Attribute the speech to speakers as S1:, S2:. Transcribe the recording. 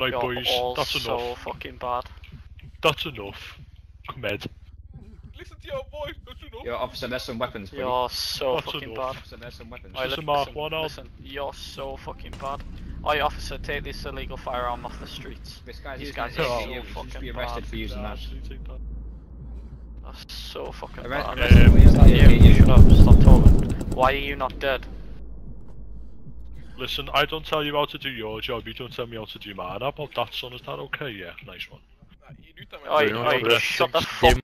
S1: Right,
S2: You're
S1: boys,
S2: all
S1: that's
S2: so
S1: enough.
S2: fucking bad.
S1: That's enough. Come Ed.
S3: Listen to your voice, don't you know?
S4: Yo, officer, there's some weapons, buddy.
S2: You're so
S1: That's
S2: fucking
S1: enough.
S2: bad.
S4: Officer, there's some weapons.
S2: Oi,
S1: Just
S2: li-
S1: Mark
S2: listen,
S1: one out.
S2: listen, you're so fucking bad. Oi, officer, take this illegal firearm off the streets.
S4: This guy's
S2: These guys are
S4: Yeah,
S2: so
S4: yeah, you should be arrested
S2: bad.
S4: for using
S1: Nah,
S4: that.
S1: that.
S2: That's so fucking
S4: Arrest-
S2: bad.
S1: Um,
S4: him, is
S2: you,
S4: yeah,
S2: you should have stopped talking. Why are you not dead?
S1: Listen, I don't tell you how to do your job, you don't tell me how to do mine. How about that, son? Is that okay? Yeah, nice one.
S3: Nah, you do tell me.
S2: Oi, oi, shut the fuck